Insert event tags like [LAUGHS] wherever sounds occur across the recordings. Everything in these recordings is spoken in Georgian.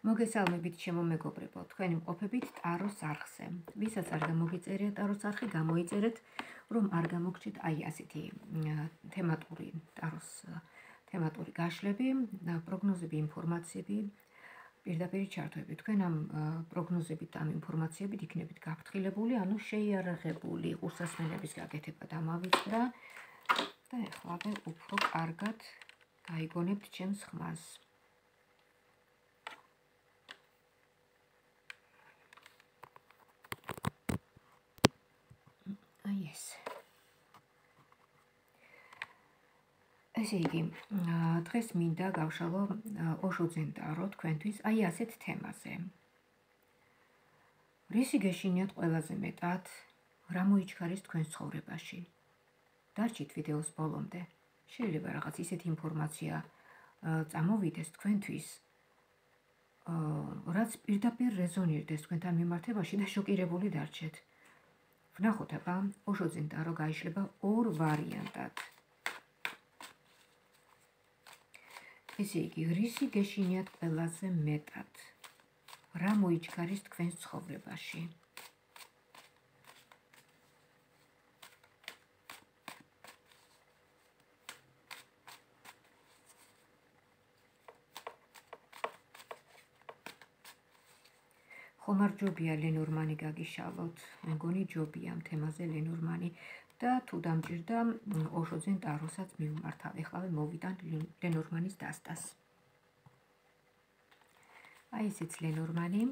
მოგესალმებით ჩემო მეგობრებო, თქვენი მყოფებით ტაროს არხზე. ვისაც არ გამოგიწერია ტაროს არხი, გამოიწერეთ, რომ არ გამოგჩით აი ასეთი თემატური ტაროს თემატური გაშლები, პროგნოზები, ინფორმაციები, პირდაპირ ჩართვები. თქვენ ამ პროგნოზებით, ამ ინფორმაციებით იქნებით გაფრთხილებული, ანუ შეიარაღებული უსასმენების გაკეთება დამავიწყდა და ეხლა უფრო კარგად გაიგონებთ ჩემს ხმას. აი ეს. ესე იგი, დღეს მინდა გავშალო ოშუძენტარო თქვენთვის აი ასეთ თემაზე. რისი გეშინიათ ყველაზე მეტად რა მოიჩქარის თქვენ ცხოვრებაში? დარჩით ვიდეოს ბოლომდე. შეიძლება რაღაც ისეთი ინფორმაცია წამოვიდეს თქვენთვის, რაც პირდაპირ რეზონირდეს თქვენთან მიმართებაში და შოკირებული დარჩეთ. ვნახოთ აბა ოშოძინტა რო გაიშლება ორ ვარიანტად. ესე იგი რისი გეშინიათ ყველაზე მეტად? რა მოიჩქარის თქვენს ცხოვრებაში ხომარ ჯობია ლენორმანი გაგიშალოთ. მეგონი ჯობია ამ თემაზე ლენორმანი და თუ დამჭირდა ოშოძენ ტაროსაც მივმართავ. ეხლა მოვიდან ლენორმანის დასტას. აი ესეც ლენორმანი.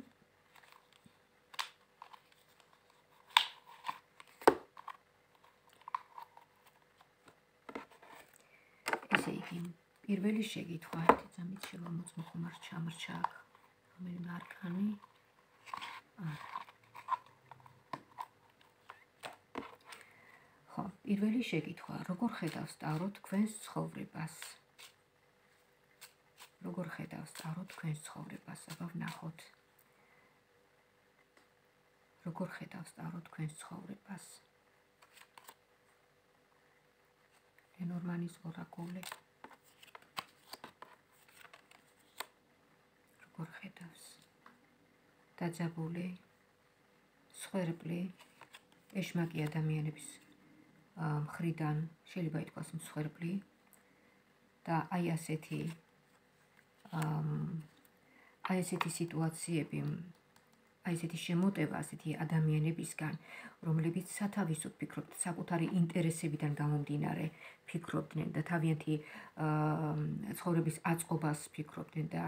ესე იგი, პირველი შეკითხვა, ერთი ძამით შევამოწმო ხომარ ჩამრჩა აქ. რომელიმე არქანი? ხო, პირველი შეკითხვა, როგორ ხედავს ტარო თქვენს ცხოვრებას? როგორ ხედავს ტარო თქვენს ცხოვრებას? აბა ვნახოთ. როგორ ხედავს ტარო თქვენს ცხოვრებას? ენორმანის ორაკული. როგორ ხედავს? დაძაბული სხერბლი ეშმაკი ადამიანების მხრიდან შეიძლება ითქვას მსხერბლი და აი ასეთი აი ესეთი სიტუაციები აი ესეთი შემოტევა ასეთი ადამიანებისგან რომლებიც სათავისოდ ფიქრობთ საკუთარი ინტერესებიდან გამომდინარე ფიქრობდნენ და თავიანთი ცხოვრების აწყობას ფიქრობდნენ და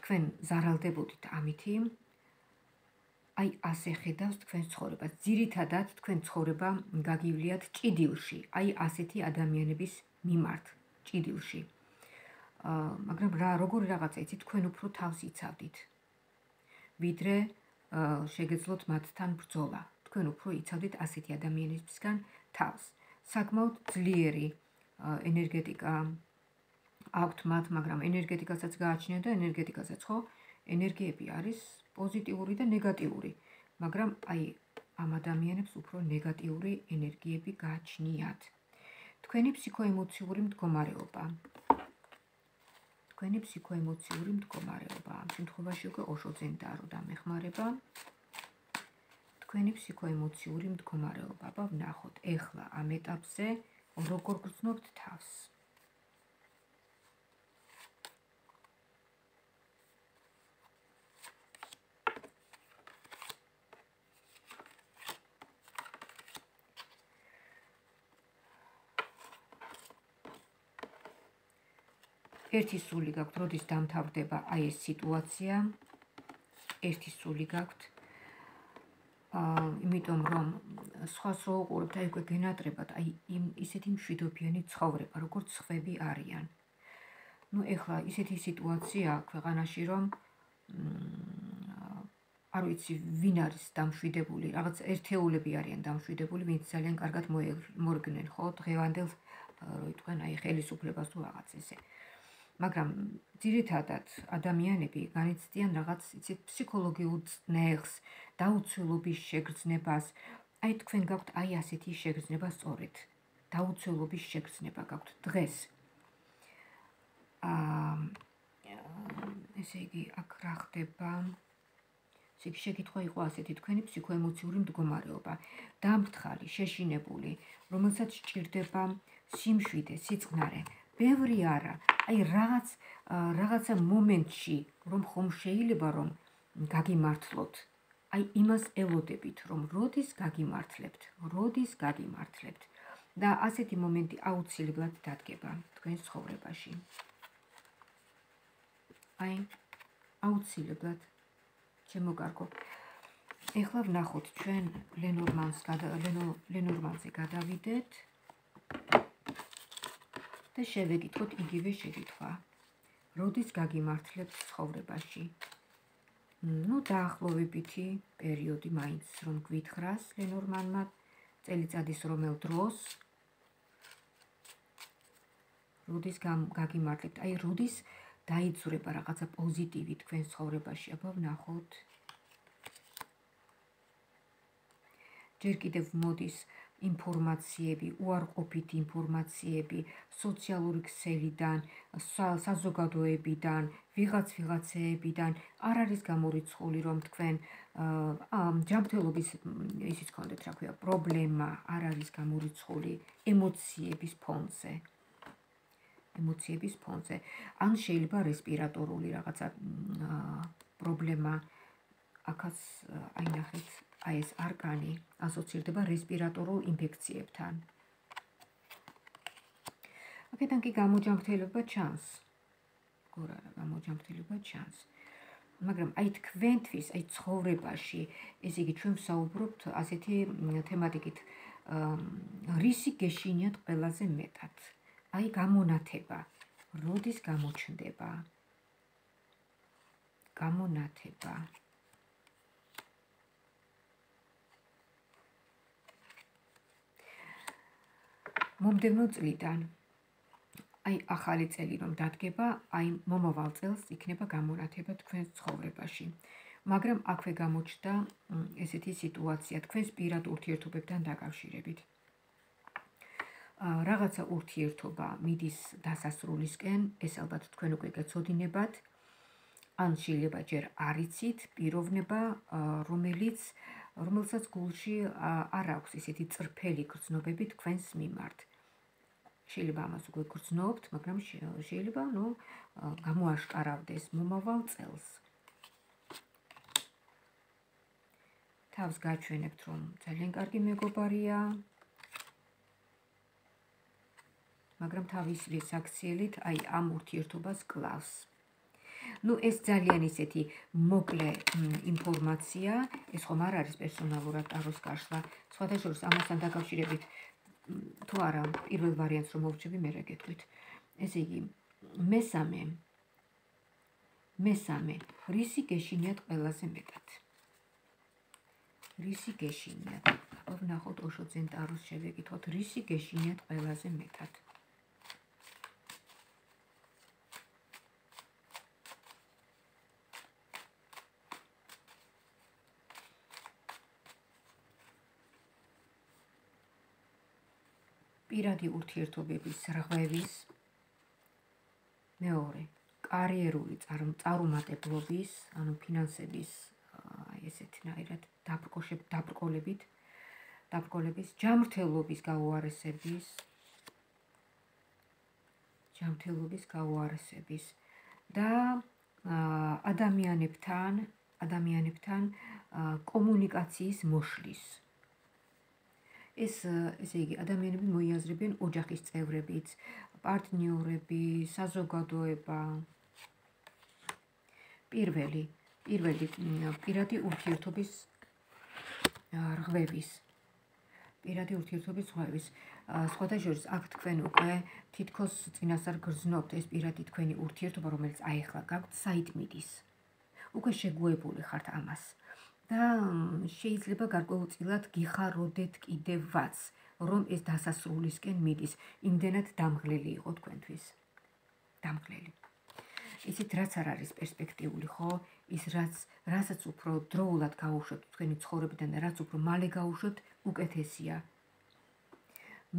თქვენ ზარალდებოდით ამითი აი ასე ხედავს თქვენ ცხოვრებას. ძირითადად თქვენ ცხოვრება გაგივლიათ ჭიდილში, აი ასეთი ადამიანების მიმართ ჭიდილში. აა მაგრამ რა როგორი რაღაცა იცით, თქვენ უფრო თავს იცავდით. ვიდრე შეგეძლოთ მათთან ბრძოლა. თქვენ უფრო იცავდით ასეთი ადამიანებისგან თავს. საკმაოდ ძლიერი ენერგეტიკა აქვთ მათ, მაგრამ ენერგეტიკასაც გააჩნია და ენერგეტიკასაც ხო ენერგიები არის პოზიტიური და ნეგატიური, მაგრამ აი ამ ადამიანებს უფრო ნეგატიური ენერგიები გააჩნიათ. თქვენი ფსიქოემოციური მდგომარეობა. თქვენი ფსიქოემოციური მდგომარეობა. ამ შემთხვევაში უკვე ოშოძენდა რო დამეხმარება. თქვენი ფსიქოემოციური მდგომარეობა. აბა ვნახოთ ეხლა ამ ეტაპზე როგორ გრძნობთ თავს. ერთი სული გაქვთ, როდის დამთავრდება აი ეს სიტუაცია. ერთი სული გაქვთ. აა, იმიტომ რომ სხვას რო უყურებთ, აი უკვე გენატრებად, აი იმ ისეთი მშვიდობიანი ცხოვრება, როგორც ხვები არიან. ну ეხლა ისეთი სიტუაცია ქვეყანაში რომ არ ვიცი ვინ არის დამშვიდებული რაღაც ერთეულები არიან დამშვიდებული ვინც ძალიან კარგად მოერგნენ ხო დღევანდელ რო იტყვენ აი ხელისუფლებას თუ რაღაც ესე მაგრამ ძირითადად ადამიანები განიცდიან რაღაც იცით ფსიქოლოგიურ წნეხს, დაუცველობის შეგრძნებას. აი თქვენ გაქვთ აი ასეთი შეგრძნება სწორედ. დაუცველობის შეგრძნება გაქვთ დღეს. აა ესე იგი, აქ რა ხდება? ეს შეკითხვა იყო ასეთი თქვენი ფსიქოემოციური მდგომარეობა. დამფრთხალი, შეშინებული, რომელსაც ჭირდება სიმშვიდე, სიწყნარე. ბევრი არა. აი რაღაც რაღაცა მომენტში, რომ ხომ შეიძლება რომ გაგიმართლოთ. აი იმას ელოდებით, რომ როდის გაგიმართლებთ, როდის გაგიმართლებთ. და ასეთი მომენტი აუცილებლად დადგება თქვენს ცხოვრებაში. აი აუცილებლად შემოგარგო. ეხლა ვნახოთ ჩვენ ლენორმანს ლენორმანზე გადავიდეთ და შევეკითხოთ იგივე შეკითხვა. როდის გაგიმართლებთ ცხოვრებაში? ну დაახლოვებითი პერიოდი მაინც რომ გვითხრას ლენორმანმა წელიწადის რომელ დროს როდის გაგიმართლებთ აი როდის დაიწურება რაღაცა პოზიტივი თქვენ ცხოვრებაში აბა ვნახოთ ჯერ კიდევ მოდის ინფორმაციები, უარყოფითი ინფორმაციები სოციალური ქსელიდან, საზოგადოებიდან, ვიღაც ვიღაცეებიდან არ არის გამორიცხული, რომ თქვენ ჯანმრთელობის ისიც კონდეთ, რა ქვია, პრობლემა არ არის გამორიცხული ემოციების ფონზე. ემოციების ფონზე. ან შეიძლება რესპირატორული რაღაცა პრობლემა აქაც აი ნახეთ აი ეს არკანი ასოცირდება რესპირატორულ ინფექციებთან. აქედან კი გამოჯანმრთელება ჩანს. გორა რა გამოჯანმრთელება ჩანს. მაგრამ აი თქვენთვის, აი ცხოვრებაში, ესე იგი ჩვენ ვსაუბრობთ ასეთი თემატიკით, რისი გეშინიათ ყველაზე მეტად? აი გამონათება. როდის გამოჩნდება? გამონათება. მომდევნო წლიდან აი ახალი წელი რომ დადგება, აი მომავალ წელს იქნება გამონათება თქვენ ცხოვრებაში. მაგრამ აქვე გამოჩნდა ესეთი სიტუაცია თქვენს პირად ურთიერთობებთან დაკავშირებით. რაღაცა ურთიერთობა მიდის დასასრულისკენ, ეს ალბათ თქვენ უკვე გეცოდინებათ. ან შეიძლება ჯერ არიცით პიროვნება, რომელიც რომელსაც გულში არ აქვს ესეთი წრფელი გრძნობები თქვენს მიმართ. შეიძლება ამას უკვე გრძნობთ, მაგრამ შეიძლება, ну, გამოაშკარავდეს მომავალ წელს. თავს გაჩვენებთ, რომ ძალიან კარგი მეგობარია. მაგრამ თავის რესაქციელით აი ამ ურთიერთობას კლავს. ну ეს ძალიან ისეთი მოკლე ინფორმაცია, ეს ხომ არ არის პერსონალურად ტაროს გაშლა. სხვათა შორის ამასთან დაკავშირებით თუ არა პირველ ვარიანტს რომ მოვჭები მე რა გეტყვით. ესე იგი მესამე მესამე რისი გეშინიათ ყველაზე მეტად? რისი გეშინიათ? აბა ვნახოთ ოშო ცენტაროს შევეკითხოთ. რისი გეშინიათ ყველაზე მეტად პირადი ურთიერთობების რღვევის მეორე კარიერული წარუმატებლობის ანუ ფინანსების აი ესეთნაირად დაბრკოშებ დაბრკოლებით დაბრკოლების ჯანმრთელობის გაუარესების ჯანმრთელობის გაუარესების და ადამიანებთან ადამიანებთან კომუნიკაციის მოშლის ეს ესე იგი ადამიანები მოიაზრებიან ოჯახის წევრებიც, პარტნიორები, საზოგადოება. პირველი, პირველი პირადი ურთიერთობის რღვევის. პირადი ურთიერთობის რღვევის. სხვათა შორის აქ თქვენ უკვე თითქოს წინასწარ გრძნობთ ეს პირადი თქვენი ურთიერთობა, რომელიც აიხლა გაქვთ საიტმიდის. უკვე შეგუებული ხართ ამას. და შეიძლება გარკვეულწილად გიხაროდეთ კიდევაც, რომ ეს დასასრულისკენ მიდის, იმდენად დამღლელი იყო თქვენთვის. დამღლელი. ისიც რაც არ არის პერსპექტიული, ხო? ის რაც რასაც უფრო დროულად გაუშვებთ თქვენი ცხოვრებიდან და რაც უფრო მალე გაუშვებთ, უკეთესია.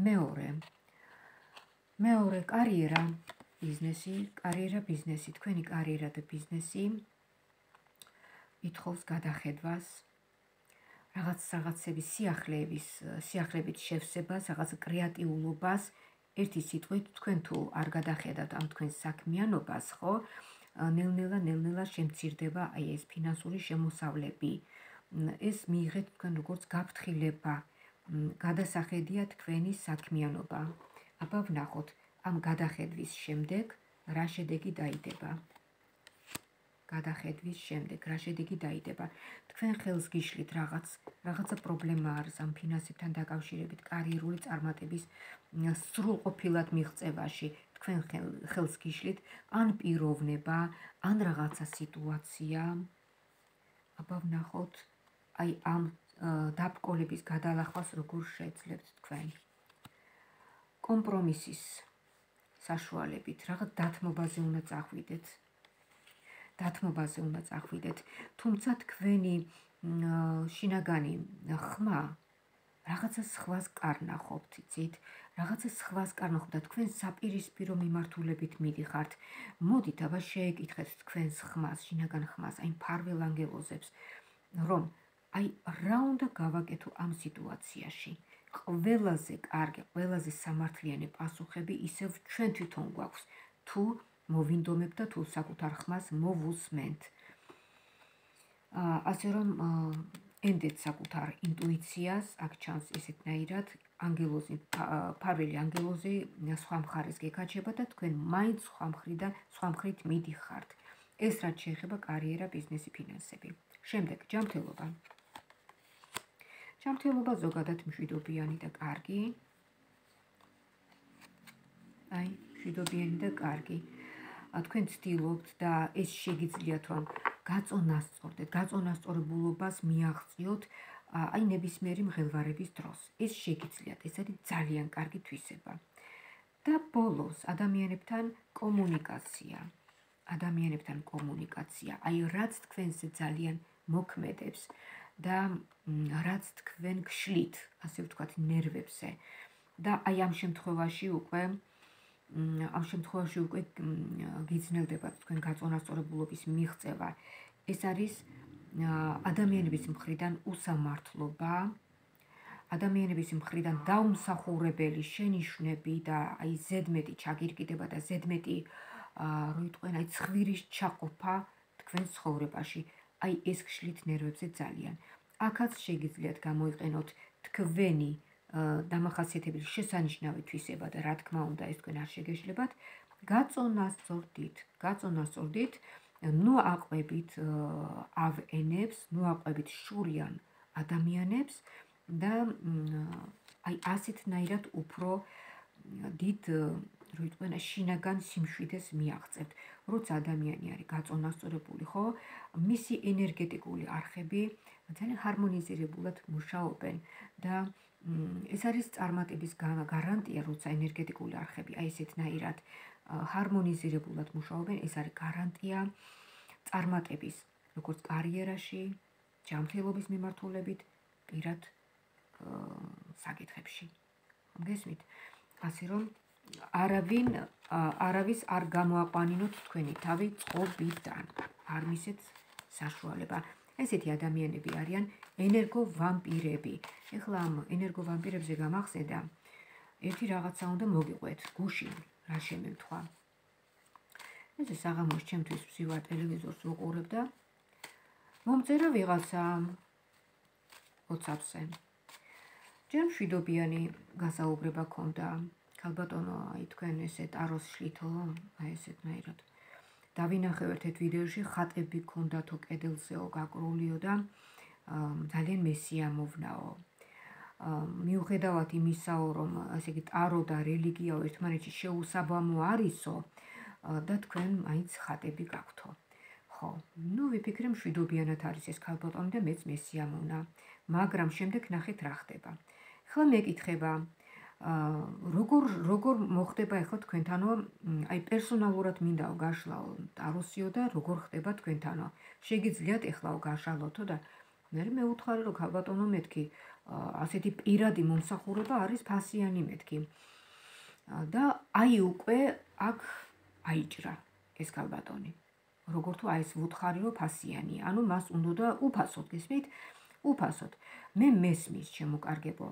მეორე. მეორე კარიერა ბიზნესი, კარიერა ბიზნესი, თქვენი კარიერა და ბიზნესი ითხოვს გადახედვას, რაღაც რაღაცების სიახლეების, სიახლებით შევსებას, რაღაც კრეატიულობას, ერთი სიტყვით თქვენ თუ არ გადახედავთ ამ თქვენს საქმიანობას, ხო? ნელ-ნელა ნელ-ნელა შემცირდება აი ეს ფინანსური შემოსავლები. ეს მიიღეთ თქვენ როგორც გაფრთხილება. გადასახედია თქვენი საქმიანობა. აბა ვნახოთ ამ გადახედვის შემდეგ რა შედეგი დაიდება. გადახედვის შემდეგ რა შედეგი დაიდება. თქვენ ხელს გიშლით რაღაც რაღაცა პრობლემა არის ამ ფინანსებთან დაკავშირებით, კარიერული წარმატების სრულყოფილად მიღწევაში. თქვენ ხელს გიშლით ან პიროვნება, ან რაღაცა სიტუაცია. აბა ვნახოთ აი ამ დაბკოლების გადალახვას როგორ შეძლებთ თქვენ. კომპრომისის საშუალებით რაღაც დათმობაზე უნდა წახვიდეთ. დათმობაზე უნდა წახვიდეთ. თუმცა თქვენი შინაგანი ხმა რაღაცა სხვას კარნახობთ, იცით? რაღაცა სხვას კარნახობთ და თქვენ საპირისპირო მიმართულებით მიდიხართ. მოდით აბა შეეკითხეთ თქვენს ხმას, შინაგან ხმას, აი ფარველ ანგელოზებს, რომ აი რა უნდა გავაკეთო ამ სიტუაციაში? ყველაზე კარგი, ყველაზე სამართლიანი პასუხები ისევ ჩვენ თვითონ გვაქვს. თუ მოვინდომებ და თუ საკუთარ ხმას მოვუსმენთ. ასე რომ ენდეთ საკუთარ ინტუიციას, აქ ჩანს ესეთნაირად, ანგელოზი, ფარველი ანგელოზი სხვა მხარეს გეკაჩება და თქვენ მაინც სხვა მხრიდან, სხვა მხრით მიდიხართ. ეს რაც შეეხება კარიერა, ბიზნესი, ფინანსები. შემდეგ ჯანმრთელობა. ჯანმრთელობა ზოგადად მშვიდობიანი და კარგი. აი, მშვიდობიანი და კარგი. თქვენ ცდილობთ და ეს შეგიძლიათ რომ გაწონასწორდეთ, გაწონასწორებულობას მიაღწიოთ აი ნებისმიერი მღელვარების დროს. ეს შეგიძლიათ, ეს არის ძალიან კარგი თვისება. და ბოლოს ადამიანებთან კომუნიკაცია. ადამიანებთან კომუნიკაცია, აი რაც თქვენს ძალიან მოქმედებს და რაც თქვენ გშლით, ასე ვთქვათ, ნერვებზე. და აი ამ შემთხვევაში უკვე ამ შემთხვევაში უკვე გიძნელდება თქვენ გაწონასწორებულობის მიღწევა. ეს არის ადამიანების მხრიდან უსამართლობა, ადამიანების მხრიდან დაუმსახურებელი შენიშვნები და აი ზედმეტი ჩაგირკიდება და ზედმეტი რო იტყვენ აი ცხვირის ჩაყოფა თქვენ ცხოვრებაში. აი ეს გშლით ნერვებზე ძალიან. აქაც შეგიძლიათ გამოიყენოთ თქვენი დამახასიათებელი შესანიშნავი თვისება და რა თქმა უნდა ეს თქვენ არ შეგეშლებათ. გაწონასწორდით გაწონასწორდით ნუ აყვებით ავენებს ნუ აყვებით შურიან ადამიანებს და აი ასეთნაირად უფრო დიდ რო იტყვენ შინაგან სიმშვიდეს მიაღწევთ. როცა ადამიანი არის გაწონასწორებული ხო? მისი ენერგეტიკული არხები ძალიან ჰარმონიზირებულად მუშაობენ და ეს არის წარმატების გარანტია, როცა ენერგეტიკული არხები აი ესეთნაირად ჰარმონიზირებულად მუშაობენ, ეს არის გარანტია წარმატების, როგორც კარიერაში, ჯანმრთელობის მიმართულებით, პირად საკითხებში. გესმით? ასე რომ არავინ არავის არ გამოაყვანინოთ თქვენი თავი წყობიდან. არ მისეთ საშუალება. ესეთი ადამიანები არიან ენერგო ვამპირები. ეხლა ამ ენერგო ვამპირებზე გამახსენდა ერთი რაღაცა უნდა მოგიყვეთ, გუშინ რა შემემთხვა. ეს საღამოს ჩემთვის ვსივა ტელევიზორს ვუყურებ და მომწერა ვიღაცა WhatsApp-ზე. ჯერ მშვიდობიანი გასაუბრება ქონდა. ქალბატონო, აი თქვენ ესე ტაროს შლითო, აი ესეთნაირად. დავინახე ერთ-ერთ ვიდეოში ხატები ქონდათო კედელზეო გაკრულიო და ძალიან მესიამოვნაო. მიუხედავად იმისაო, რომ ასე იგი ტარო და რელიგიაო ერთმანეთში შეუსაბამო არისო და თქვენ მაინც ხატები გაქვთო. ხო, ნუ ვიფიქრე მშვიდობიანად არის ეს ქალბატონი და მეც მესიამოვნა, მაგრამ შემდეგ ნახეთ რა ხდება. ხლა მეკითხება, როგორ როგორ მოხდება ახლა თქვენთანო აი პერსონალურად მინდაო გაშლაო ტაროსიო და როგორ ხდება თქვენთანო შეგიძლიათ ეხლაო გაშალოთო და მე მე უთხარი რომ ქალბატონო მეთქი ასეთი პირადი მომსახურება არის ფასიანი მეთქი და აი უკვე აქ აიჭრა ეს ქალბატონი. როგორ თუ აი ეს ვუთხარი რომ ფასიანია, ანუ მას უნდა და უფასოდ გესმით? უფასოდ. მე მესმის შემოკარგებო.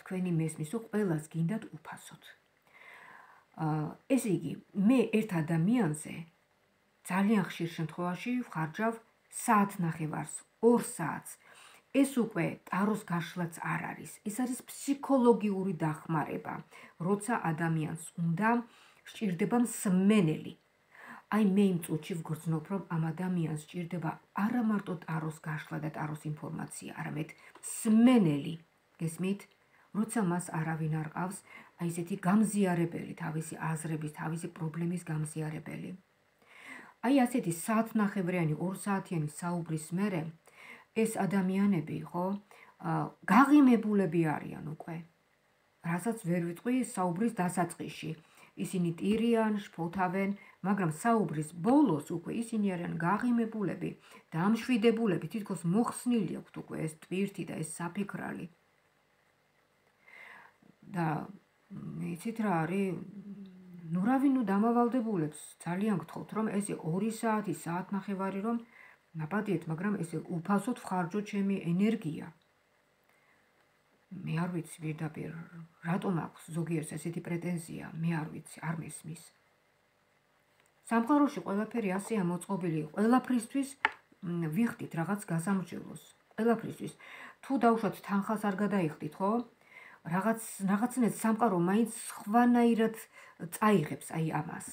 თქვენი მესმის რომ ყველას გინდათ უფასოდ. აა ესე იგი, მე ერთ ადამიანზე ძალიან ხშირ შემთხვევაში ვხარჯავ საათ ნახევარს, 2 საათს. ეს უკვე ტაროს გაშლაც არ არის. ეს არის ფსიქოლოგიური დახმარება, როცა ადამიანს უნდა სჭირდება მსმენელი. აი მე იმ წუთში ვგრძნობ, რომ ამ ადამიანს სჭირდება არა მარტო ტაროს გაშლა და ტაროს ინფორმაცია, არამედ მსმენელი. გესმით? როცა მას არავინ არ ყავს, აი ესეთი გამზიარებელი თავისი აზრების, თავისი პრობლემის გამზიარებელი. აი ასეთი საათნახევრიანი 2 საათიანი საუბრის მერე ეს ადამიანები, ხო, გაღიმებულები არიან უკვე. რასაც ვერ ვიტყვი საუბრის დასაწყისში. ისინი ტირიან, შფოთავენ, მაგრამ საუბრის ბოლოს უკვე ისინი არიან გაღიმებულები და ამშვიდებულები, თითქოს მოხსნილი აქვთ უკვე ეს ტვირთი და ეს საფიქრალი. და იცით რა არის? ნუ რა ვინუ დამავალდებულებს ძალიან გთხოვთ რომ ეს 2 საათი საათნახევარი რომ ნაპატიეთ, მაგრამ ესე უფასოდ ვხარჯო ჩემი ენერგია. მე არ ვიცი პირდაპირ რატომ აქვს ზოგიერთს ესეთი პრეტენზია, მე არ ვიცი, არ მესმის. სამყაროში ყველაფერი ასეა მოწყობილი, ყველაფრისთვის ვიხდით რაღაც გასამრჯელოს. ყველაფრისთვის. თუ დავუშვათ თანხას არ გადაიხდით, ხო? რაღაც რაღაცნაირად სამყარო მაინც ხვანაირად წაიღებს აი ამას.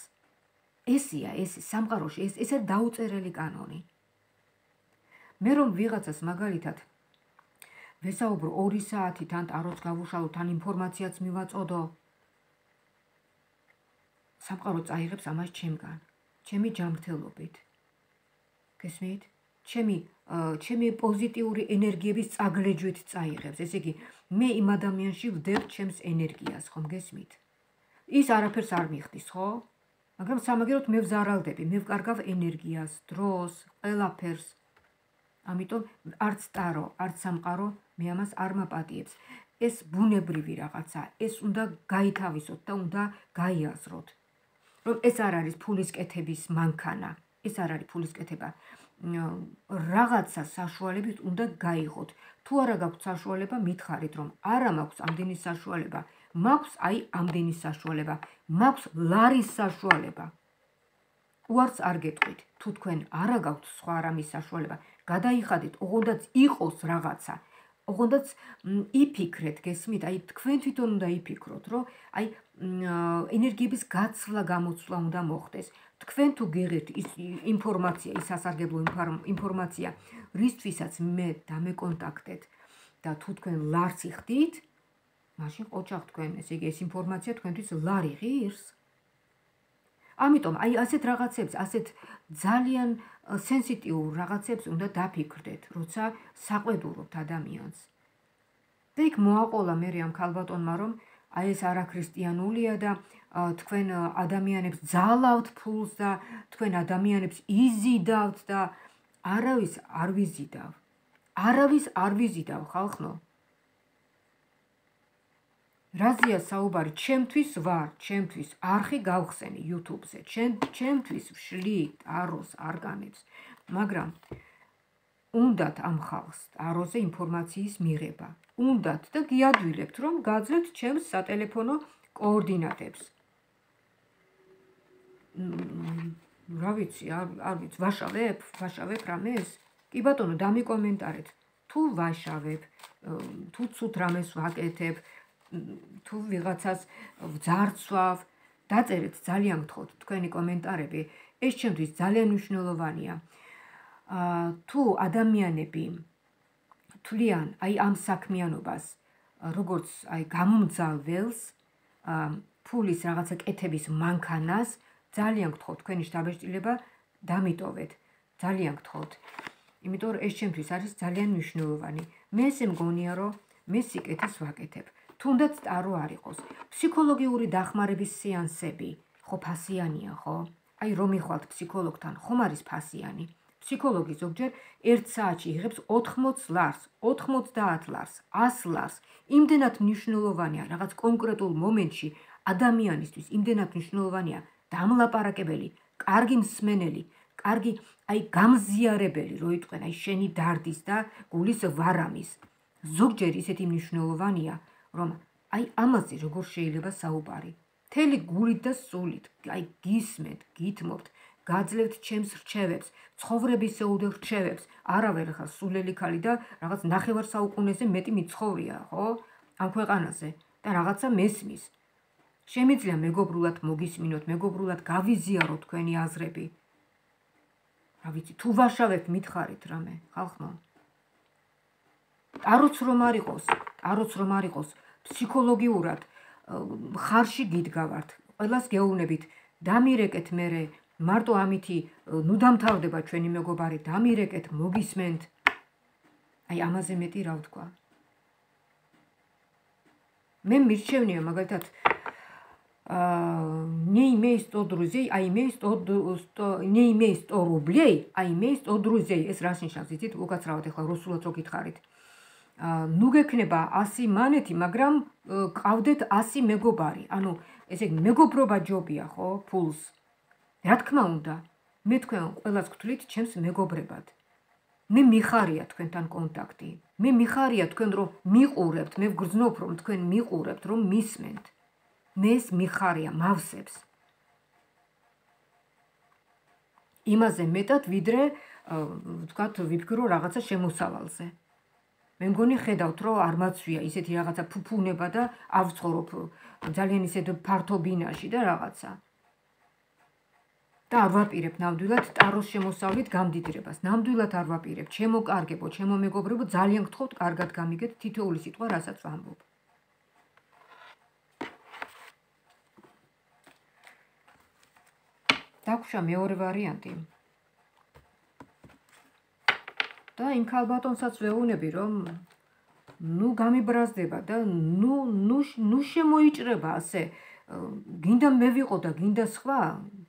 ესია, ეს სამყაროში, ეს ესე დაუწერელი კანონი. მე რომ ვიღაცას მაგალითად ვესაუბრო 2 საათი თან ტაროს გავუშალო, თან ინფორმაციაც მივაწოდო. სამყარო წაიღებს ამას ჩემგან, ჩემი ჯანმრთელობით. გესმით? ჩემი ჩემი პოზიტიური ენერგიების წაგლეჯვით წაიღებს. ესე იგი, მე იმ ადამიანში ვდებ ჩემს ენერგიას, ხომ გესმით? ის არაფერს არ მიხდის, ხო? მაგრამ სამაგეროთ მე ვზარალდები, მე ვკარგავ ენერგიას, დროს, ყველაფერს. ამიტომ არც ტარო, არც სამყარო მე ამას არ მაპატიებს. ეს ბუნებრივი რაღაცა, ეს უნდა გაითავისოთ და უნდა გაიაზროთ. რომ ეს არ არის ფულის კეთების მანქანა, ეს არ არის ფულის კეთება. რაღაცა საშუალებით უნდა გაიღოთ. თუ არა გაქვთ საშუალება, მითხარით რომ არა მაქვს ამდენი საშუალება. მაქვს აი ამდენი საშუალება. მაქვს ლარის საშუალება. უარს არ გეტყვით, თუ თქვენ არა გაქვთ სხვა რამის საშუალება, გადაიხადეთ, ოღონდაც იყოს რაღაცა. ოღონდაც იფიქრეთ, გესმით? აი თქვენ თვითონ უნდა იფიქროთ, რომ აი ენერგიების გაცვლა გამოცვლა უნდა მოხდეს. თქვენ თუ გიღეთ ის ინფორმაცია, ის სასარგებლო ინფორმაცია, რისთვისაც მე დამეკონტაქტეთ და თუ თქვენ ლარცი ხდით, მაშინ ყოჩახ თქვენ, ესე იგი ეს ინფორმაცია თქვენთვის ლარი ღირს. ამიტომ აი ასეთ რაღაცებს, ასეთ ძალიან სენსიტიურ რაღაცებს უნდა დაფიქრდეთ, როცა საყვედურობთ ადამიანს. და იქ მოაყოლა მე ამ ქალბატონმა რომ აი ეს არაქრისტიანულია და თქვენ ადამიანებს ძალავთ ფულს და თქვენ ადამიანებს იზიდავთ და არავის არ ვიზიდავ. არავის არ ვიზიდავ ხალხო. რაზია საუბარი, ჩემთვის ვარ, ჩემთვის არხი გავხსენი YouTube-ზე, ჩემ ჩემთვის ვშლი ტაროს არგანებს, მაგრამ უნდათ ამ ხალხს ტაროზე ინფორმაციის მიღება. უნდათ და გიადვილებთ, რომ გაძლევთ ჩემს სატელეფონო კოორდინატებს. რა ვიცი, არ ვიცი, ვაშავებ, ვაშავებ რამეს? კი ბატონო, დამიკომენტარეთ. თუ ვაშავებ, თუ ცუდ რამეს ვაკეთებ, თუ ვიღაცას ვძარცვავ, დაწერეთ ძალიან გთხოვთ თქვენი კომენტარები. ეს ჩემთვის ძალიან მნიშვნელოვანია. თუ ადამიანები თვლიან აი ამ საქმიანობას, როგორც აი გამომძალველს, ფულის რაღაცა კეთების მანქანას, ძალიან გთხოვთ თქვენი შთაბეჭდილება დამიტოვეთ. ძალიან გთხოვთ. იმიტომ რომ ეს ჩემთვის არის ძალიან მნიშვნელოვანი. მე ესე მგონია რომ მე სიკეთეს ვაკეთებ. თუნდაც ტარო არ იყოს. ფსიქოლოგიური დახმარების სეანსები, ხო ფასიანია, ხო? აი რომ მიხვალთ ფსიქოლოგთან, ხომ არის ფასიანი? ფსიქოლოგი ზოგჯერ 1 საათში იღებს 80 ლარს, 90 ლარს, 100 ლარს. იმდენად მნიშვნელოვანია რაღაც კონკრეტულ მომენტში ადამიანისთვის, იმდენად მნიშვნელოვანია დამლაპარაკებელი, კარგი მსმენელი, კარგი აი გამზიარებელი, რო იტყვენ, აი შენი დარდის და გულის ვარამის. ზოგჯერ ისეთი მნიშვნელოვანია, რომ აი ამაზე როგორ შეიძლება საუბარი. თელი გულით და სულით, აი გისმენთ, გითმობთ, გაძლევთ ჩემს რჩევებს, ცხოვრების ეუდე რჩევებს. არავერ ხარ სულელი ხალი და რაღაც ნახევარ საუკუნეზე მეტი მიცხოვრია, ხო? ამ ქვეყანაზე და რაღაცა მესმის. შემიძლია მეგობრულად მოგისმინოთ, მეგობრულად გავიზიაროთ თქვენი აზრები. რა ვიცი, თუ ვაშავებ მითხარით რამე, ხალხმა. აროც რომ არ იყოს, აროც რომ არ იყოს ფსიქოლოგიურად ხარში გიდგავართ. ყველას გეუბნებით, დამირეკეთ მერე მარტო ამითი ნუ დამთავრდება ჩვენი მეგობარი, დამირეკეთ, მოგისმენთ. აი ამაზე მეტი რა ვთქვა? მე მირჩევნია მაგალითად не имей 100 друзей, а имей 100 100 не имей 100 рублей, а имей 100 друзей. ეს რას ნიშნავს? იცით, უკაცრავად ახლა რუსულად რო გითხარით. აა ნუ გექნება 100 მანეთი, მაგრამ ყავდეთ 100 მეგობარი. ანუ ესე იგი მეგობრობა ჯობია, ხო? ფულს. რა თქმა უნდა, მე თქვენ ყველას გთვლით ჩემს მეგობრებად. მე მიხარია თქვენთან კონტაქტი. მე მიხარია თქვენ რომ მიყურებთ, მე ვგრძნობ რომ თქვენ მიყურებთ, რომ მისმენთ. მეს მიხარია მავსებს იმაზე მეტად ვიდრე ვთქვათ ვიფიქრო რაღაცა შემოსავალზე მე მგონი ხედავთ რომ არ მაცვია ისეთი რაღაცა ფუფუნება და ავცხოვრობ ძალიან ისეთ ფართო ბინაში და რაღაცა და არ ვაპირებ ნამდვილად ტაროს შემოსავლით გამდიდრებას. ნამდვილად არ ვაპირებ. ჩემო კარგებო, ჩემო მეგობრებო, ძალიან გთხოვთ, კარგად გამიგეთ თითოეული სიტყვა, რასაც ვამბობ. დაგუშა მეორე ვარიანტი. და იმ ქალბატონსაც ვეუბნები, რომ ნუ გამიბრაზდება და ნუ ნუ ნუ შემოიჭრება ასე. გინდა მე ვიყო და გინდა სხვა,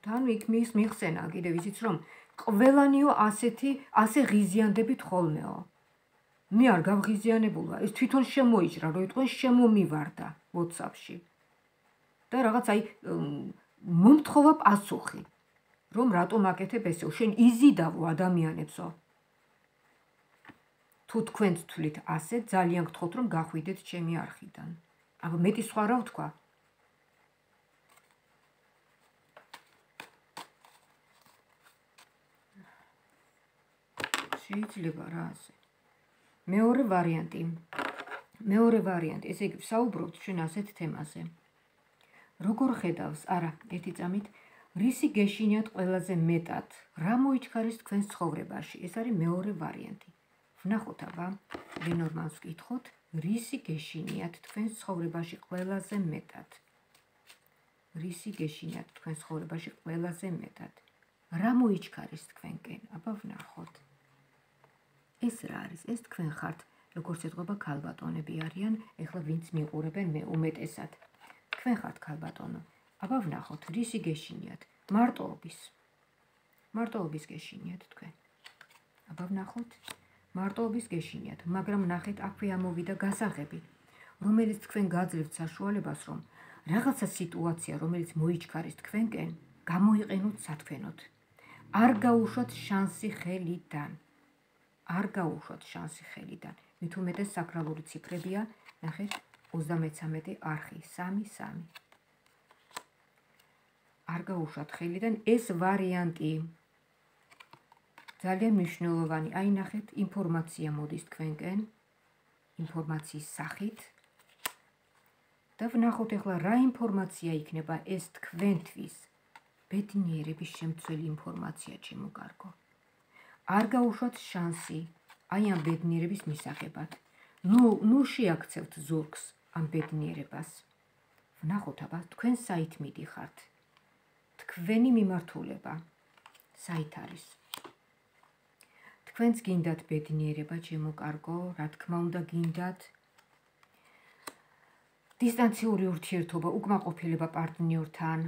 თან იქ მის მიხსენა, კიდევ ისიც რომ ყველანიო ასეთი ასე ღიზიანდებით ხოლმეო. მე არ გავღიზიანებულა, ეს თვითონ შემოიჭრა, რომ იტყვენ შემომივარდა WhatsApp-ში. და რაღაც აი მომთხოვა პასუხი. რომ რატომ აკეთებ ესეო? შენ იზიდავო ადამიანებსო. თუ თქვენ თვლით ასე, ძალიან გთხოვთ რომ გახვიდეთ ჩემი არხიდან. აბა მეტი სხვა რა ვთქვა? შეიძლება რა ასე. მეორე ვარიანტი. მეორე ვარიანტი, ესე იგი, საუბრობთ ჩვენ ასეთ თემაზე. როგორ ხედავს? არა, ერთი წამით რისი გეშინიათ ყველაზე მეტად? რა მოიჩქარეს თქვენს ცხოვრებაში? ეს არის მეორე ვარიანტი. ვნახოთ აბა, ლენორმანს ვკითხოთ, რისი გეშინიათ თქვენს ცხოვრებაში ყველაზე მეტად? რისი გეშინიათ თქვენს ცხოვრებაში ყველაზე მეტად? რა მოიჩქარეს თქვენკენ? აბა ვნახოთ. ეს რა არის? ეს თქვენ ხართ, როგორც ეთქობა ქალბატონები არიან, ეხლა ვინც მიყურებენ მე უმეტესად. თქვენ ხართ ქალბატონო. აბა ვნახოთ, რისი გეშინიათ? მარტოობის. მარტოობის გეშინიათ თქვენ. აბა ვნახოთ, მარტოობის გეშინიათ, მაგრამ ნახეთ, აქვე ამოვიდა გასაღები, რომელიც თქვენ გაძლევთ საშუალებას, რომ რაღაცა სიტუაცია, რომელიც მოიჩქარეს თქვენკენ, გამოიყენოთ სათქვენოდ. არ გაუშვათ შანსი ხელიდან. არ გაუშვათ შანსი ხელიდან. მით უმეტეს საკრალური ციფრებია, ნახეთ, 33 არხი, 3 3 არ გაუშვათ ხელიდან ეს ვარიანტი ძალიან მნიშვნელოვანი. აი ნახეთ, ინფორმაცია მოდის თქვენკენ ინფორმაციის სახით. და ვნახოთ ახლა რა ინფორმაცია იქნება ეს თქვენთვის ბედნიერების შემცველი ინფორმაცია ჩემოგარგო. არ გაუშვათ შანსი აი ამ ბედნიერების მისაღებად. ნუ ნუ შეაქცევთ ზურგს ამ ბედნიერებას. ვნახოთ აბა თქვენ საით მიდიხართ. თქვენი მიმართულება საით არის? თქვენც გინდათ ბედნიერება, ჩემო კარგო, რა თქმა უნდა გინდათ. დისტანციური ურთიერთობა, უკმაყოფილება პარტნიორთან,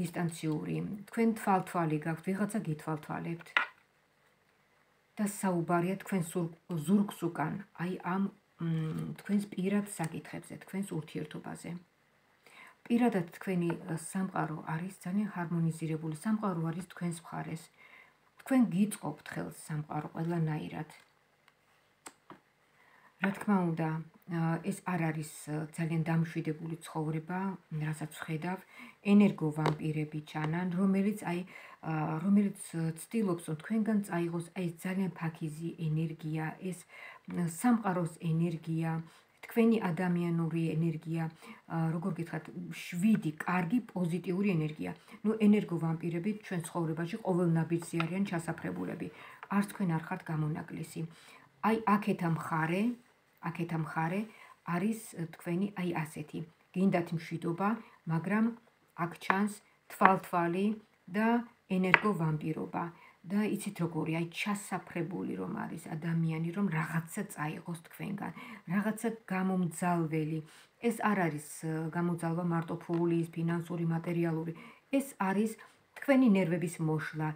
დისტანციური. თქვენ თვალთვალი გაქვთ, ვიღაცა გითვალთვალებთ. და საუბარია თქვენ ზურგს უკან, აი ამ თქვენს პირად საკითხებზე, თქვენს ურთიერთობაზე. პირადად თქვენი სამყარო არის ძალიან ჰარმონიზირებული, სამყარო არის თქვენს მხარეს. თქვენ გიწყობთ ხელს სამყარო ყველანაირად. რა თქმა უნდა, ეს არ არის ძალიან დამშვიდებული ცხოვრება, რასაც ვხედავ, ენერგო ვამპირები ჩანან, რომელიც აი რომელიც ცდილობს, რომ თქვენგან წაიღოს აი ძალიან ფაქიზი ენერგია, ეს სამყაროს ენერგია, თქვენი ადამიანური ენერგია, როგორ გითხრათ, შვიდი, კარგი, პოზიტიური ენერგია. ნუ ენერგო ვამპირები ჩვენ ცხოვრებაში ყოველ ნაბიჯზე არიან ჩასაფრებულები. არც თქვენ არ ხართ გამონაკლისი. აი აქეთა მხარე, აქეთა მხარე არის თქვენი აი ასეთი. გინდათ მშვიდობა, მაგრამ აქ ჩანს თვალთვალი და ენერგო ვამპირობა. და იცით როგორი, აი ჩასაფრებული რომ არის ადამიანი, რომ რაღაცა წაიღოს თქვენგან, რაღაცა გამომძალველი. ეს არ არის გამოძალვა მარტო ფულის, ფინანსური, მატერიალური. ეს არის თქვენი ნერვების მოშლა,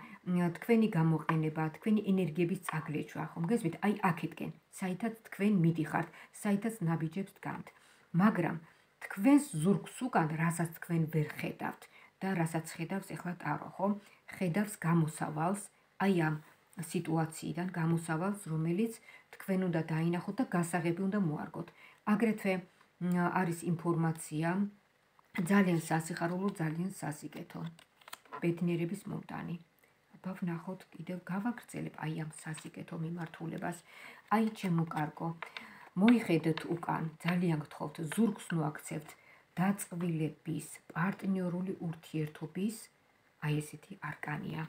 თქვენი გამოყენება, თქვენი ენერგიების წაგლეჭვა, ხომ გესმით? აი აქეთკენ, საითაც თქვენ მიდიხართ, საითაც ნაბიჯებს დგამთ. მაგრამ თქვენს ზურგს უკან, რასაც თქვენ ვერ ხედავთ და რასაც ხედავს ახლა ტარო, ხო? ხედავს გამოსავალს, აი ამ სიტუაციიდან გამოსავალს, რომელიც თქვენ უნდა დაინახოთ და გასაღები უნდა მოარგოთ. აგრეთვე არის ინფორმაცია ძალიან სასიხარულო, ძალიან სასიკეთო. ბედნიერების მომტანი. აბა ვნახოთ კიდევ გავაგრძელებ აი ამ სასიკეთო მიმართულებას. აი ჩემო კარგო. მოიხედეთ უკან, ძალიან გთხოვთ, ზურგს ნოაქცევთ დაწყვილების, პარტნიორული ურთიერთობის აი ესეთი არკანია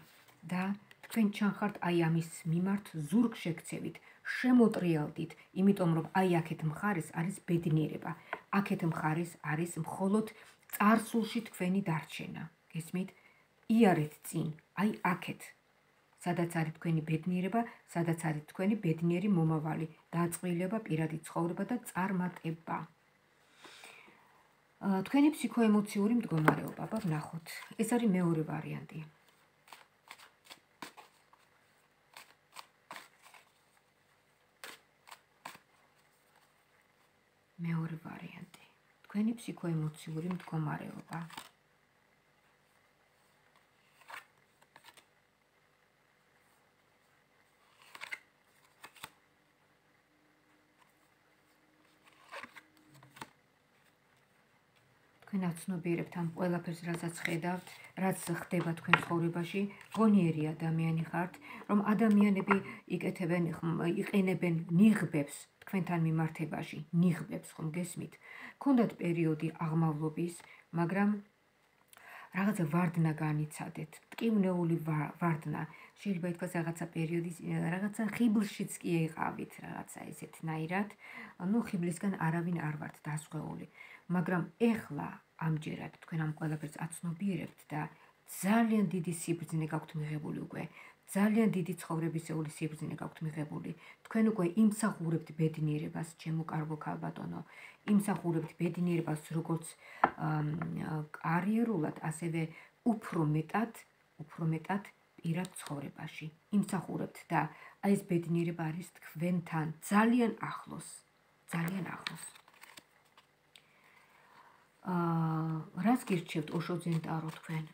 და თქვენ ჩანხართ აი ამის მიმართ ზურგ შეგცევით, შემოტრიალდით, იმიტომ რომ აი აქეთ მხარეს არის ბედნიერება, აქეთ მხარეს არის მხოლოდ царსულში თქვენი დარჩენა. გესმით? იარეთ წინ, აი აქეთ. სადაც არის თქვენი ბედნიერება, სადაც არის თქვენი ბედნიერი მომავალი, დაწყვილება, პირადი ცხოვრება და წარმატება. თქვენი ფსიქოემოციური მდგომარეობა, აბა ვნახოთ. ეს არის მეორე ვარიანტი. მეორე ვარიანტი. თქვენი ფსიქოემოციური მდგომარეობა. თქვენ აცნობიერებთ ამ ყველაფერს, რასაც ხედავთ, რაც ხდება თქვენ ცხოვრებაში, გონიერი ადამიანი ხართ, რომ ადამიანები იკეთებენ, იყენებენ ნიღბებს თქვენთან მიმართებაში, ნიღბებს ხომ გესმით? ქონდათ პერიოდი აღმავლობის, მაგრამ რაღაცა ვარდნა განიცადეთ, ტკივნეული ვარდნა. შეიძლება ითქვას რაღაცა პერიოდის რაღაცა ხიბლშიც კი ეყავით, რაღაცა ესეთნაირად. ну ხიბლისგან არავინ არ ვართ დასხვეული. მაგრამ ეხლა ამჯერად თქვენ ამ ყველაფერს აცნობიერებთ და ძალიან დიდი სიბრძნე გაქვთ მიღებული უკვე. ძალიან დიდი ცხოვრებისეული სიბრძნე გაქვთ მიღებული. თქვენ უკვე იმსახურებთ ბედნიერებას, ჩემო კარგო ქალბატონო, იმსახურებთ ბედნიერებას როგორც კარიერულად, ასევე უფრო მეტად, უფრო მეტად პირად ცხოვრებაში. იმსახურებთ და აი ეს ბედნიერება არის თქვენთან ძალიან ახლოს, ძალიან ახლოს. აა რას გირჩევთ ოშოძენ ტარო თქვენ?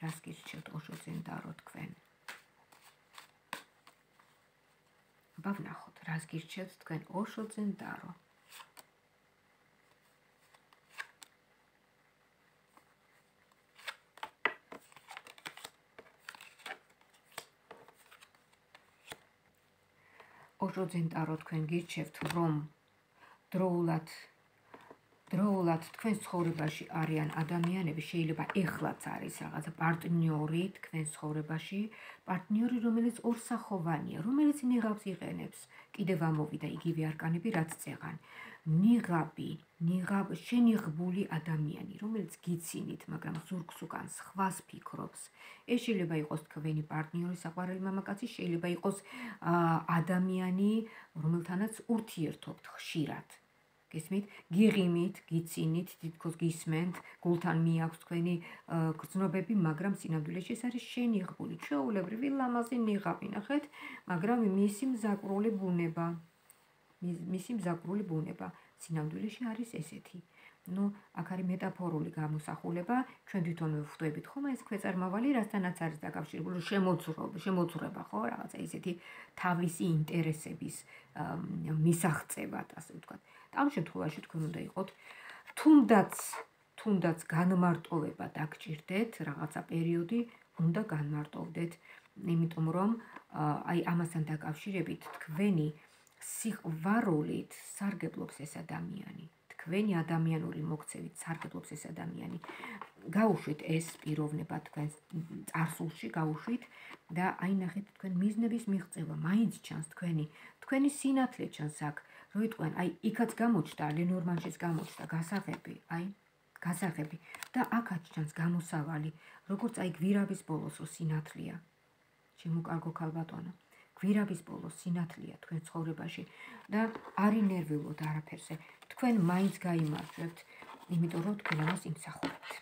რას გირჩევთ ოშოძენ ტარო თქვენ? აბა ვნახოთ, რას გირჩევთ თქვენ ოშოძენ ტარო? ოშოძენ ტარო თქვენ გირჩევთ რომ დროულად დროულად თქვენ ცხოვრებაში არიან ადამიანები, შეიძლება ეხლაც არის რაღაცა პარტნიორი თქვენ ცხოვრებაში, პარტნიორი, რომელიც ორსახოვანია, რომელიც ნიღაბს იყენებს. კიდევ ამოვიდა იგივე არკანები, რაც წეღან. ნიღაბი, ნიღაბ შენიღბული ადამიანი, რომელიც გიცინით, მაგრამ ზურგს უკან სხვას ფიქრობს. ეს შეიძლება იყოს თქვენი პარტნიორი, საყვარელი მამაკაცი, შეიძლება იყოს ადამიანი, რომელთანაც ურთიერთობთ ხშირად. გესმით? გიღიმით, გიცინით, თითქოს გისმენთ, გულთან მიაქვს თქვენი გრძნობები, მაგრამ სინამდვილეში ეს არის შენიღბული, ჩვეულებრივი ლამაზი ნიღაბი, ნახეთ, მაგრამ მისი მზაკრული ბუნება. მისი მზაკრული ბუნება სინამდვილეში არის ესეთი. ну, აქ არის მეტაფორული გამოსახულება, ჩვენ თვითონ ვხვდებით ხომ ეს ქვეწარმავალი, რასთანაც არის დაკავშირებული შემოძრობა, შემოძრება, ხო, რაღაცა ისეთი თავისი ინტერესების მისაღწევად, ასე ვთქვათ. ამ შემთხვევაში თქვენ უნდა იყოთ თუნდაც თუნდაც განმარტოვება დაგჭირდეთ, რაღაცა პერიოდი უნდა განმარტოვდეთ, იმიტომ რომ აი ამასთან დაკავშირებით თქვენი სიყვარულით სარგებლობს ეს ადამიანი. თქვენი ადამიანური მოქცევით სარგებლობს ეს ადამიანი. გაუშვით ეს პიროვნება თქვენს წარსულში, გაუშვით და აი ნახეთ თქვენ მიზნების მიღწევა, მაინც ჩანს თქვენი, თქვენი სინათლე ჩანს აქ. როიტყვენ, აი იქაც გამოჩნდა, ლენორმანშიც გამოჩნდა გასაღები, აი გასაღები და აქაც ჩანს გამოსავალი, როგორც აი გვირავის ბოლოსო სინათლეა. შემოკარგო ქალბატონო. გვირავის ბოლოს სინათლეა თქვენ ცხოვრებაში და არ ინერვიულოთ არაფერზე. თქვენ მაინც გამოიმარჯვებთ, იმიტომ რომ თქვენ ამას იმსახურებთ.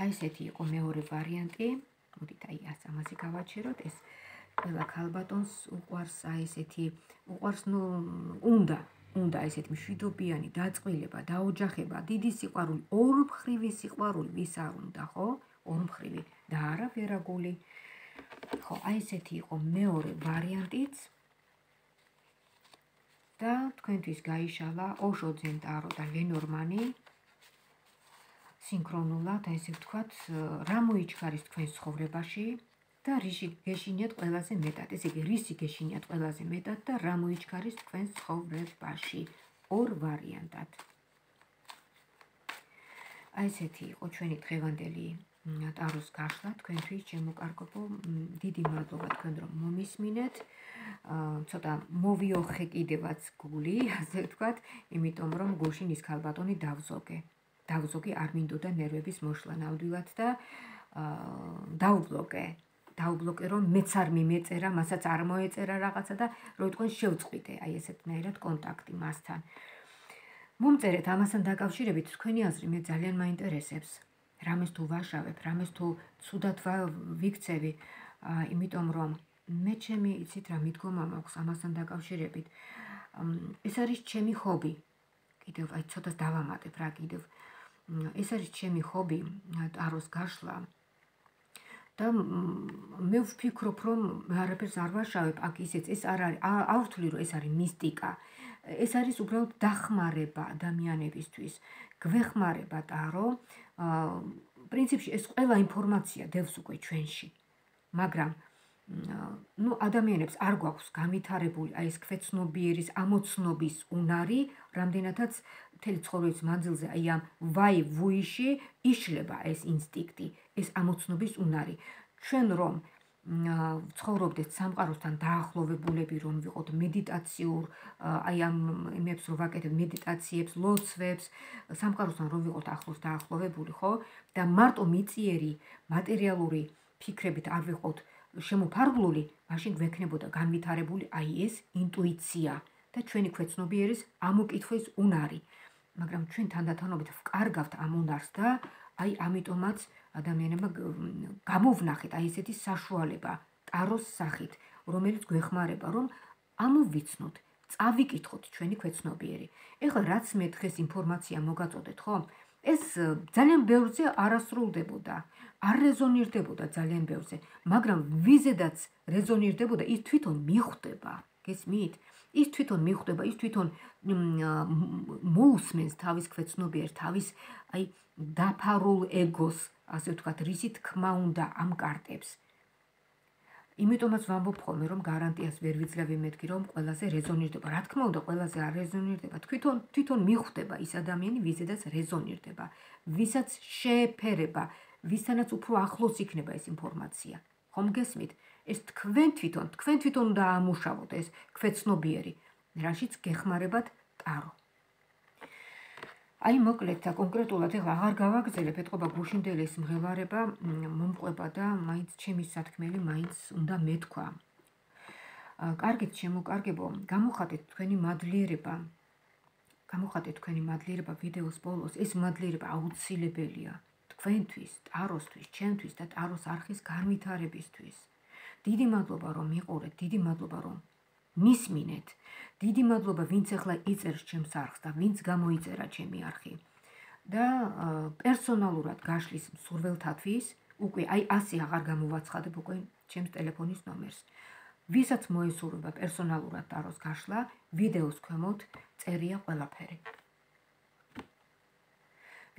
აი ესეთი იყო მეორე ვარიანტი. მოდით აი ამაზე გავაჩეროთ ეს ყველა ქალბატონს უყვარს აი ესეთი უყვარს ნუ უნდა უნდა ესეთი მშვიდობიანი დაწყვილება, დაოჯახება, დიდი სიყვარული, ორმხრივი სიყვარული ვის არ უნდა, ხო? ორმხრივი და არა ვერაგული. ხო, აი ესეთი იყო მეორე ვარიანტიც. და თქვენთვის გაიშალა ოშო ზენტარო და ლენორმანი. სინქრონულად, აი ესე ვთქვათ, რა მოიჩქარის თქვენს ცხოვრებაში და რიში გეშინიათ ყველაზე მეტად. ესე იგი, რისი გეშინიათ ყველაზე მეტად და რა მოიჩქარის თქვენს ცხოვრებაში? ორ ვარიანტად. აი ესეთი იყო ჩვენი დღევანდელი ტაროს გაშლა თქვენთვის შემოკარგებო დიდი მადლობა თქვენ რომ მომისმინეთ ცოტა მოვიოხე კიდევაც გული [LAUGHS] ასე ვთქვათ იმიტომ რომ გუშინ ის ქალბატონი დავზოგე დავზოგე არ მინდოდა ნერვების მოშლა ნამდვილად და დაუბლოკე დაუბლოკე რომ მეც არ მიმეწერა მასაც არ მოეწერა რაღაცა და რო თქვენ შევწყვიტე აი ესეთნაირად კონტაქტი მასთან მომწერეთ ამასთან დაკავშირებით თქვენი აზრი მე ძალიან მაინტერესებს რამეს თუ ვაშავებ, რამეს თუ ცუდად ვიქცევი, იმიტომ რომ მე ჩემი იცით რა მიდგომა მაქვს ამასთან დაკავშირებით. ეს არის ჩემი ჰობი. კიდევ აი ცოტას დავამატებ რა კიდევ. ეს არის ჩემი ჰობი, ტაროს გაშლა. და მე ვფიქრობ, რომ არაფერს არ ვაშავებ, აქ ისეც ეს არ არის, არ ვთვლი რომ ეს არის მისტიკა. ეს არის უბრალოდ დახმარება ადამიანებისთვის. გვეხმარება ტარო. აა პრინციპში ეს ყველა ინფორმაცია დევს უკვე ჩვენში. მაგრამ ну ადამიანებს არ გვაქვს გამithარებული აი ეს ქვეცნობიერის ამოცნობის უნარი, რამდენადაც მთელი ცხოვრების მანძილზე აი ამ ვაი ვუიში იშლება ეს ინსტინქტი, ეს ამოცნობის უნარი. ჩვენ რომ ცხოვრობდეთ სამყაროსთან დაახლოვებულები რომ ვიყოთ მედიტაციურ აი ამ იმებს რომ ვაკეთებ მედიტაციებს, ლოცვებს, სამყაროსთან რომ ვიყოთ ახლოს დაახლოვებული, ხო? და მარტო მიწიერი მატერიალური ფიქრებით არ ვიყოთ შემოფარგლული, მაშინ გვექნებოდა განვითარებული აი ეს ინტუიცია და ჩვენი ქვეცნობიერის ამოკითხვის უნარი. მაგრამ ჩვენ თანდათანობით ვკარგავთ ამ უნარს და აი ამიტომაც ადამიანებმა გამოვნახეთ აი ესეთი საშუალება ტაროს სახით, რომელიც გვეხმარება, რომ ამოვიცნოთ, წავიკითხოთ ჩვენი ქვეცნობიერი. ეხლა რაც მე დღეს ინფორმაცია მოგაწოდეთ, ხო? ეს ძალიან ბევრზე არასრულდებოდა, არ რეზონირდებოდა ძალიან ბევრზე, მაგრამ ვიზედაც რეზონირდებოდა, ის თვითონ მიხვდება, გესმით? ის თვითონ მიხვდება, ის თვითონ მოусმენს თავის ქვეცნობიერს, თავის აი დაფარულ ეგოს ასე ვთქვათ, რისი თქმა უნდა ამ კარტებს. იმიტომაც ვამბობ ხოლმე, რომ გარანტიას ვერ ვიძლევი მეთქი, რომ ყველაზე რეზონირდება. რა თქმა უნდა, ყველაზე არ რეზონირდება. თვითონ თვითონ მიხვდება ის ადამიანი, ვიზედაც რეზონირდება, ვისაც შეეფერება, ვისთანაც უფრო ახლოს იქნება ეს ინფორმაცია. ხომ გესმით? ეს თქვენ თვითონ, თქვენ თვითონ უნდა ამუშავოთ ეს ქვეცნობიერი, რაშიც გეხმარებათ ტარო. აი მოკლედ და კონკრეტულად ეხლა აღარ გავაგზელებ ეთყობა გუშინდელის მღელვარება მომყვება და მაინც ჩემი სათქმელი მაინც უნდა მეთქვა. კარგით შემოკარგებო, გამოხატეთ თქვენი მადლიერება. გამოხატეთ თქვენი მადლიერება ვიდეოს ბოლოს. ეს მადლიერება აუცილებელია თქვენთვის, ტაროსთვის, ჩემთვის და ტაროს არხის განვითარებისთვის. დიდი მადლობა რომ მიყურეთ, დიდი მადლობა რომ მისმინეთ. დიდი მადლობა, ვინც ახლა იწერს ჩემს არხს და ვინც გამოიწერა ჩემი არხი. და პერსონალურად გაშლის მსურველთათვის უკვე აი ასე აღარ გამოვაცხადებ უკვე ჩემს ტელეფონის ნომერს. ვისაც მოესურვება პერსონალურად დაროს გაშლა, ვიდეოს ქვემოთ წერია ყველაფერი.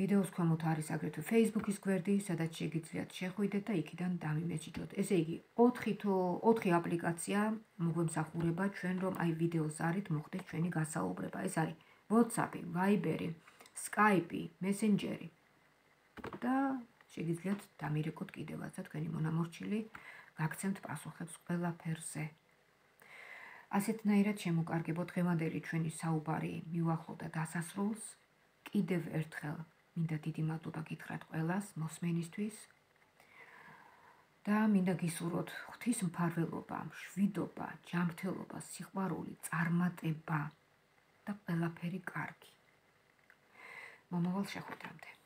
ვიდეოს ქვემოთ არის აგრეთვე Facebook-ის გვერდი, სადაც შეგიძლიათ შეხვიდეთ და იქიდან დამიმეჭიდოთ. ესე იგი, 4 თუ 4 აპლიკაცია მოგვემსახურება ჩვენ რომ აი ვიდეოს არით მოხდეს ჩვენი გასაუბრება. ეს არის WhatsApp-ი, Viber-ი, Skype-ი, Messenger-ი. და შეგიძლიათ დამირეკოთ კიდევაც და თქვენი მონამორჩილი გაგცემთ პასუხებს ყველაფერზე. ასეთნაირად შემოკარგებოთ ღემანდელი ჩვენი საუბარი მიუახლოვდა დასასრულს. კიდევ ერთხელ მინდა დიდი მადლობა გითხრათ ყველას მოსმენისთვის. და მინდა გისურვოთ ღვთის მფარველობა, მშვიდობა, ჯანმრთელობა, სიყვარული, წარმატება და ყველაფერი კარგი. მომავალ შეხვედრამდე